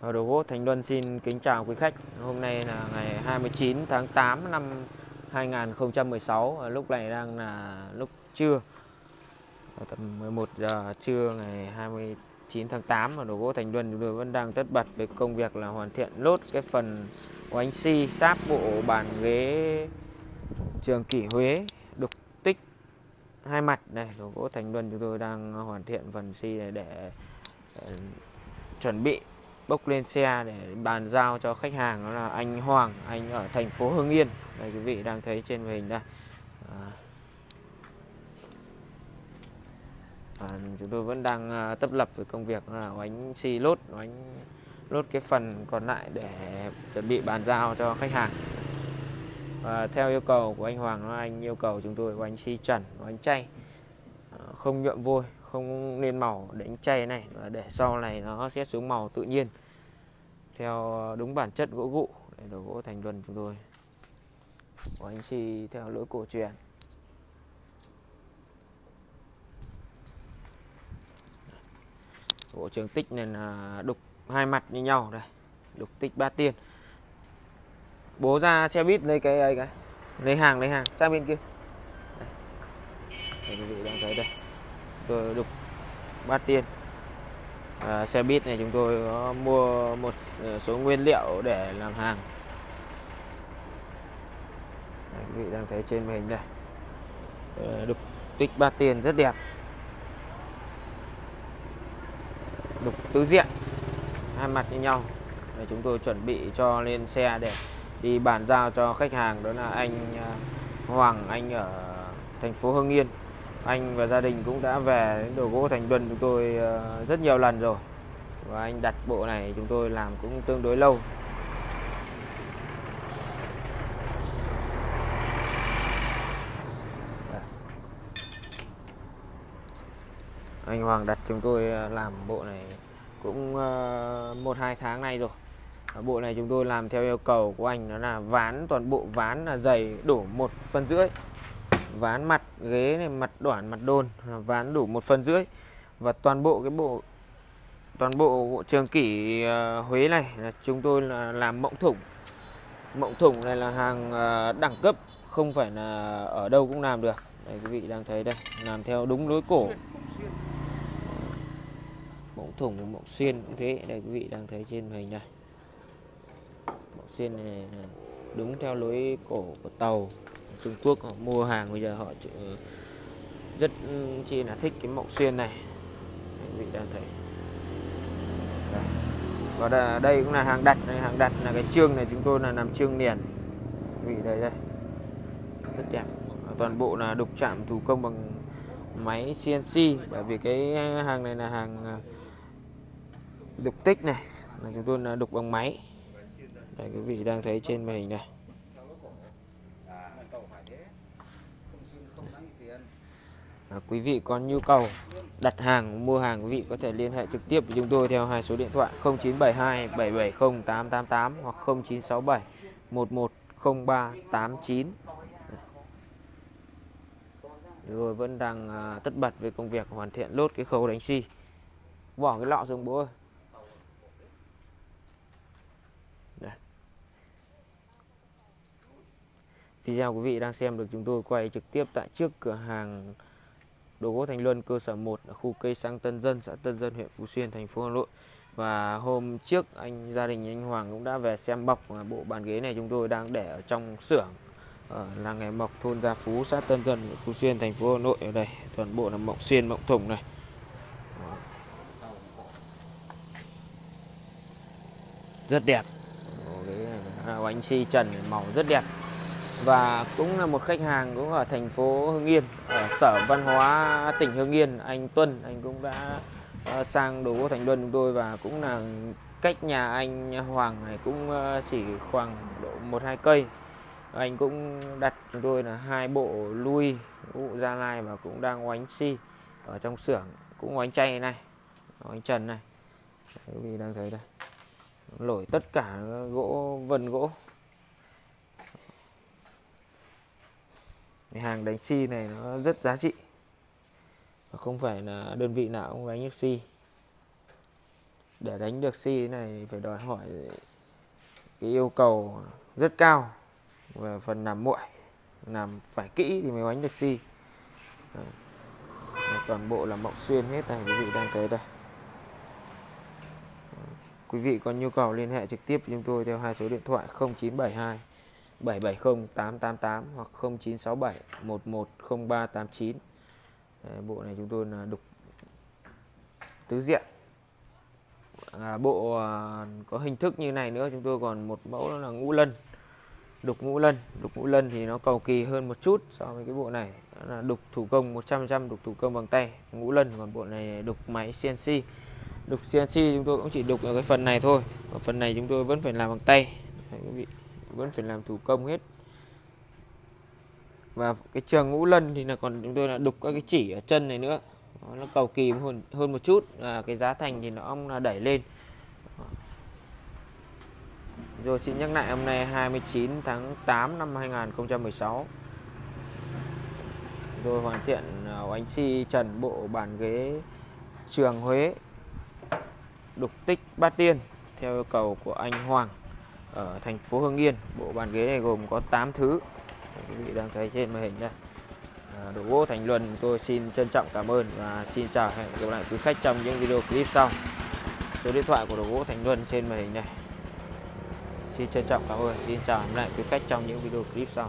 Ở Đồ Gỗ Thành Luân xin kính chào quý khách. Hôm nay là ngày 29 tháng 8 năm 2016. À, lúc này đang là lúc trưa. Tầm 11 giờ trưa ngày 29 tháng 8 ở Đồ Gỗ Thành Luân chúng tôi vẫn đang tất bật với công việc là hoàn thiện lốt cái phần oánh xi sáp bộ bàn ghế trường kỷ Huế đục tích hai mặt này Đồ Gỗ Thành Luân chúng tôi đang hoàn thiện phần xi này để, để chuẩn bị bốc lên xe để bàn giao cho khách hàng đó là anh Hoàng anh ở thành phố Hưng Yên. Đây quý vị đang thấy trên màn hình đây. À, à, chúng tôi vẫn đang à, tập lập với công việc là anh xi lốt anh lốt cái phần còn lại để chuẩn bị bàn giao cho khách hàng. Và theo yêu cầu của anh Hoàng anh yêu cầu chúng tôi anh xi trần anh chay à, không nhuộm vôi không nên màu đánh chay này và để sau này nó sẽ xuống màu tự nhiên. Theo ờ, đúng bản chất gỗ gụ để đồ gỗ thành luân chúng tôi. Của anh chị theo lối cổ truyền. Gỗ trường tích này là đục hai mặt như nhau đây. Đục tích ba tiên. Bố ra xe buýt lấy cái ấy cái. Lấy hàng lấy hàng sang bên kia. Đây. Đây, quý vị đang thấy đây? Tôi đục bát tiên. À, xe buýt này chúng tôi có mua một ờ, số nguyên liệu để làm hàng. Đấy, quý vị đang thấy trên màn hình đây. Ờ, đục tích bát tiền rất đẹp. Đục tứ diện hai mặt như nhau. Để chúng tôi chuẩn bị cho lên xe để đi bàn giao cho khách hàng. Đó là anh ờ, Hoàng anh ở thành phố Hưng Yên anh và gia đình cũng đã về đến đồ gỗ Thành Luân chúng tôi ờ, rất nhiều lần rồi. Và anh đặt bộ này chúng tôi làm cũng tương đối lâu. Anh Hoàng đặt chúng tôi ờ, làm bộ này cũng ờ, một, hai tháng nay rồi. Bộ này chúng tôi làm theo yêu cầu của anh, đó là ván, toàn bộ ván là dày đổ một phân rưỡi ván mặt ghế này mặt đoạn mặt đôn à, ván đủ một phần rưỡi. Và toàn bộ cái bộ toàn bộ, bộ trường kỷ uh, Huế này là chúng tôi là làm mộng thủng. Mộng thủng này là hàng uh, đẳng cấp không phải là ở đâu cũng làm được. Đây quý vị đang thấy đây làm theo đúng lối cổ. Mộng thủng mộng xuyên cũng thế. Đây quý vị đang thấy trên hình này mộng xuyên này đúng theo lối cổ của tàu. Trung Quốc, họ mua hàng bây giờ họ ừ, rất ừ, chi là thích cái mộng xuyên này. Quý vị đang thấy. Và đây cũng là hàng đặt này, hàng đặt là cái chương này chúng tôi là làm chương liền. Quý vị đây đây. Rất đẹp. Toàn bộ là đục chạm thủ công bằng máy CNC bởi vì cái hàng này là hàng à, đục tích này. Là chúng tôi là đục bằng máy. Đây quý vị đang thấy trên màn hình này À, quý vị có nhu cầu đặt hàng mua hàng quý vị có thể liên hệ trực tiếp với chúng tôi theo hai số điện thoại 0972 770 888 hoặc 0967 110389 rồi vẫn đang à, tất bật với công việc hoàn thiện lốt cái khâu đánh xi bỏ cái lọ xuống bố ơi. Đây. video quý vị đang xem được chúng tôi quay trực tiếp tại trước cửa hàng Đồ gỗ Thành Luân cơ sở 1 ở khu cây xăng Tân Dân, xã Tân Dân, huyện Phú Xuyên, thành phố Hà Nội. Và hôm trước anh gia đình anh Hoàng cũng đã về xem bọc bộ bàn ghế này chúng tôi đang để ở trong xưởng ờ, ở làng nghề mộc thôn Gia Phú, xã Tân Dân, huyện Phú Xuyên, thành phố Hà Nội ở đây. Toàn bộ là mộng xuyên, mộng thủng này. Rất đẹp. Cái anh xi trần màu rất đẹp và cũng là một khách hàng cũng ở thành phố Hưng Yên, ở sở văn hóa tỉnh Hưng Yên, anh Tuân, anh cũng đã ờ, sang đồ gỗ Thành Luân chúng tôi và cũng là cách nhà anh Hoàng này cũng ờ, chỉ khoảng độ một hai cây. Anh cũng đặt chúng tôi là hai bộ lui gỗ Gia Lai và cũng đang oánh xi ở trong xưởng, cũng oánh chay này, oánh trần này. Quý vị đang thấy đây lỗi tất cả gỗ vân gỗ. Hàng đánh xi này nó rất giá trị. Và không phải là đơn vị nào cũng đánh được xi để đánh được si này phải đòi hỏi cái yêu cầu rất cao về phần làm muội. Làm phải kỹ thì mới đánh được si toàn bộ là mộng xuyên hết này, quý vị đang thấy đây. Quý vị có nhu cầu liên hệ trực tiếp với chúng tôi theo hai số điện thoại 0972 770 888 hoặc 0967 110389 Đấy, bộ này chúng tôi là đục tứ diện. À, bộ à, có hình thức như này nữa chúng tôi còn một mẫu đó là ngũ lân. Đục ngũ lân đục ngũ lân thì nó cầu kỳ hơn một chút so với cái bộ này. Đó là đục thủ công 100% đục thủ công bằng tay ngũ lân. Còn bộ này đục máy CNC đục CNC chúng tôi cũng chỉ đục ở cái phần này thôi ở phần này chúng tôi vẫn phải làm bằng tay. Đấy, quý vị vẫn phải làm thủ công hết. Và cái trường ngũ lân thì là còn chúng tôi là đục các cái chỉ ở chân này nữa. Nó cầu kỳ hơn hơn một chút. À, cái giá thành thì nó ông là đẩy lên. Rồi xin nhắc lại hôm nay 29 tháng 8 năm 2016 rồi hoàn thiện à, oánh anh Si Trần bộ bàn ghế trường Huế. Đục tích bát tiên theo yêu cầu của anh Hoàng ở thành phố Hưng Yên. Bộ bàn ghế này gồm có 8 thứ. Quý vị đang thấy trên màn hình đây. À, đồ gỗ Thành Luân tôi xin trân trọng cảm ơn và xin chào hẹn gặp lại quý khách trong những video clip sau. Số điện thoại của đồ gỗ Thành Luân trên màn hình này xin trân trọng cảm ơn xin chào hẹn gặp lại quý khách trong những video clip sau.